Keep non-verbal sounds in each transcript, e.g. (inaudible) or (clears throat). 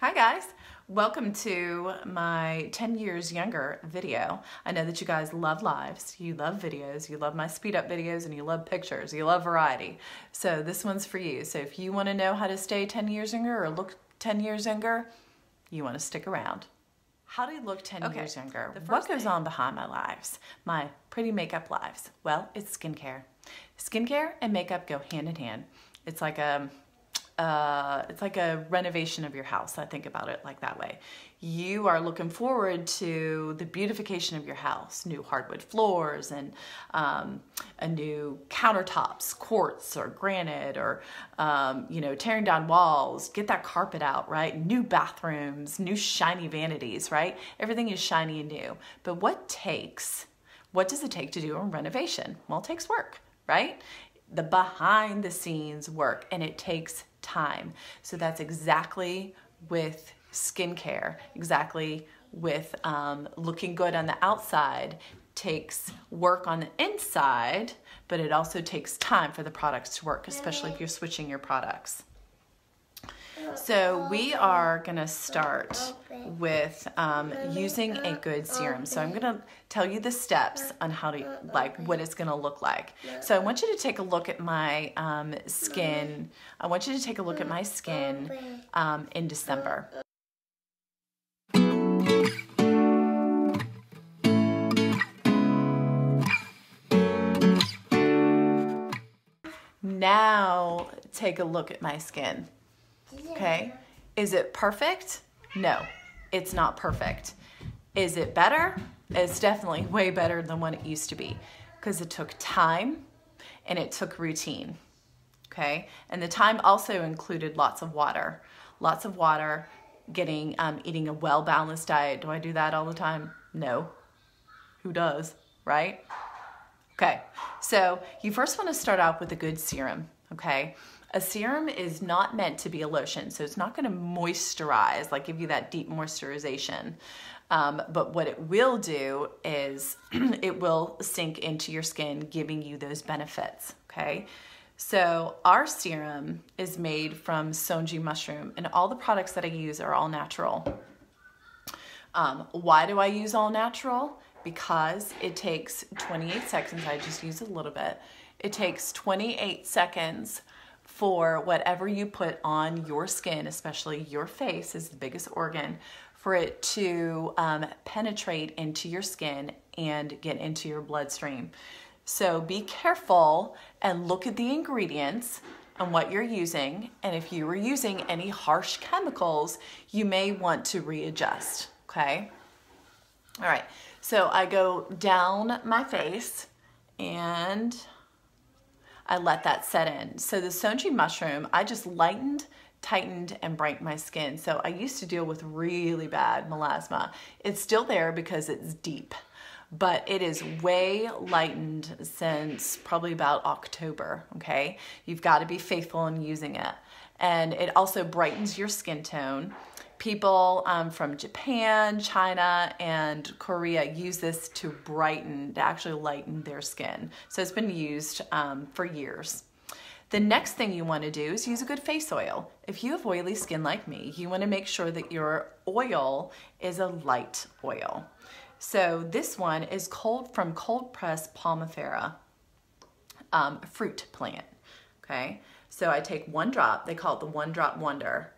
Hi guys, welcome to my 10 years younger video. I know that you guys love lives, you love videos, you love my speed up videos, and you love pictures, you love variety. So this one's for you. So if you wanna know how to stay 10 years younger or look 10 years younger, you wanna stick around. How do you look 10 okay. years younger? What goes thing. on behind my lives? My pretty makeup lives? Well, it's skincare. Skincare and makeup go hand in hand. It's like a uh, it's like a renovation of your house. I think about it like that way. You are looking forward to the beautification of your house, new hardwood floors and um, a new countertops, quartz or granite, or um, you know, tearing down walls, get that carpet out, right? New bathrooms, new shiny vanities, right? Everything is shiny and new. But what takes? What does it take to do a renovation? Well, it takes work, right? The behind the scenes work, and it takes time. So that's exactly with skincare, exactly with um, looking good on the outside takes work on the inside, but it also takes time for the products to work, especially if you're switching your products. So we are gonna start with um, using a good serum. So I'm gonna tell you the steps on how to, like what it's gonna look like. So I want you to take a look at my um, skin. I want you to take a look at my skin um, in December. Now take a look at my skin. Okay. Is it perfect? No, it's not perfect. Is it better? It's definitely way better than what it used to be because it took time and it took routine. Okay. And the time also included lots of water, lots of water, getting, um, eating a well balanced diet. Do I do that all the time? No. Who does? Right? Okay. So you first want to start out with a good serum. Okay. A serum is not meant to be a lotion, so it's not going to moisturize, like give you that deep moisturization. Um, but what it will do is (clears throat) it will sink into your skin, giving you those benefits, okay? So our serum is made from songyi mushroom, and all the products that I use are all natural. Um, why do I use all natural? Because it takes 28 seconds, I just use a little bit. It takes 28 seconds for whatever you put on your skin, especially your face is the biggest organ, for it to um, penetrate into your skin and get into your bloodstream. So be careful and look at the ingredients and what you're using. And if you were using any harsh chemicals, you may want to readjust, okay? All right, so I go down my face and I let that set in. So the songyi mushroom, I just lightened, tightened, and brightened my skin. So I used to deal with really bad melasma. It's still there because it's deep, but it is way lightened since probably about October, okay? You've got to be faithful in using it. And it also brightens your skin tone people um, from Japan, China, and Korea use this to brighten, to actually lighten their skin. So it's been used um, for years. The next thing you want to do is use a good face oil. If you have oily skin like me, you want to make sure that your oil is a light oil. So this one is cold from cold pressed Pomifera um, fruit plant. Okay, so I take one drop. They call it the one drop wonder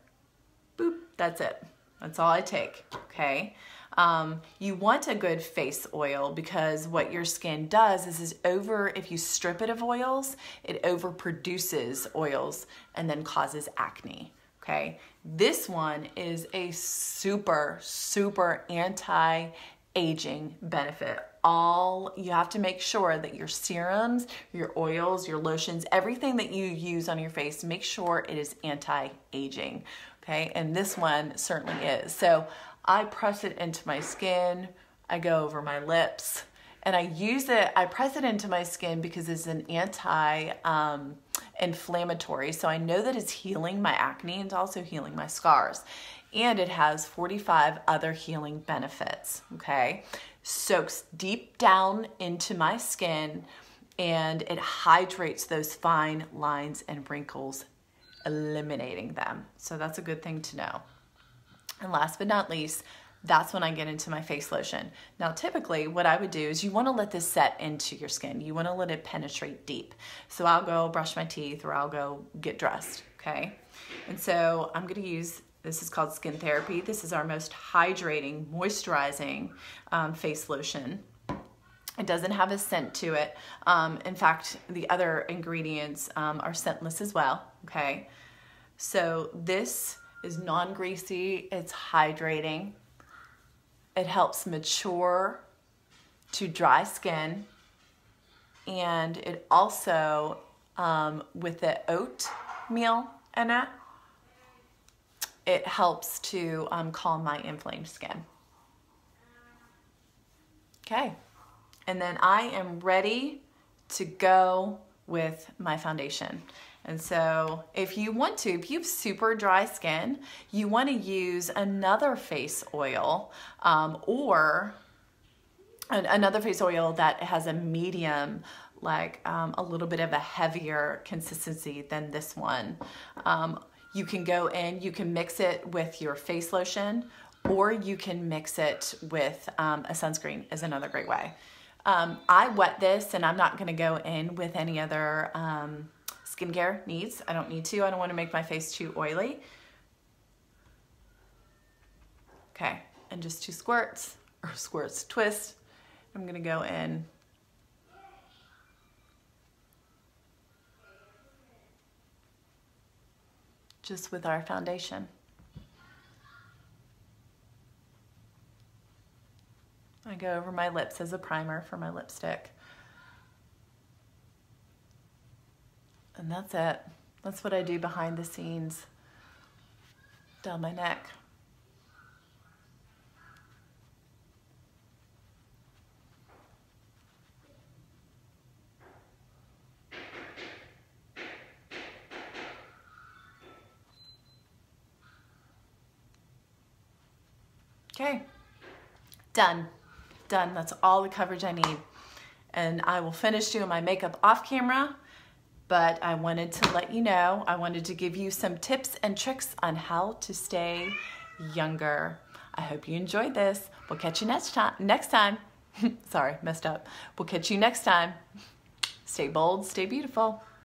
boop, that's it. That's all I take, okay? Um, you want a good face oil because what your skin does is, is over, if you strip it of oils, it overproduces oils and then causes acne, okay? This one is a super, super anti-aging benefit. All, you have to make sure that your serums, your oils, your lotions, everything that you use on your face, make sure it is anti-aging okay? And this one certainly is. So I press it into my skin, I go over my lips, and I use it, I press it into my skin because it's an anti um, inflammatory. So I know that it's healing my acne and also healing my scars. And it has 45 other healing benefits, okay? Soaks deep down into my skin and it hydrates those fine lines and wrinkles eliminating them. So that's a good thing to know. And last but not least, that's when I get into my face lotion. Now, typically, what I would do is you want to let this set into your skin. You want to let it penetrate deep. So I'll go brush my teeth or I'll go get dressed, okay? And so I'm going to use this is called Skin Therapy. This is our most hydrating, moisturizing um, face lotion. It doesn't have a scent to it. Um, in fact, the other ingredients um, are scentless as well, okay? So this is non-greasy, it's hydrating, it helps mature to dry skin, and it also, um, with the oatmeal in it, it helps to um, calm my inflamed skin. Okay, and then I am ready to go with my foundation. And so if you want to, if you have super dry skin, you want to use another face oil um, or an, another face oil that has a medium, like um, a little bit of a heavier consistency than this one. Um, you can go in, you can mix it with your face lotion or you can mix it with um, a sunscreen is another great way. Um, I wet this and I'm not gonna go in with any other um, skincare needs. I don't need to. I don't want to make my face too oily. Okay, and just two squirts, (laughs) or squirts, twist. I'm going to go in just with our foundation. I go over my lips as a primer for my lipstick. And that's it. That's what I do behind the scenes down my neck. Okay, done, done. That's all the coverage I need. And I will finish doing my makeup off camera but I wanted to let you know, I wanted to give you some tips and tricks on how to stay younger. I hope you enjoyed this. We'll catch you next time. Next time. (laughs) Sorry, messed up. We'll catch you next time. Stay bold, stay beautiful.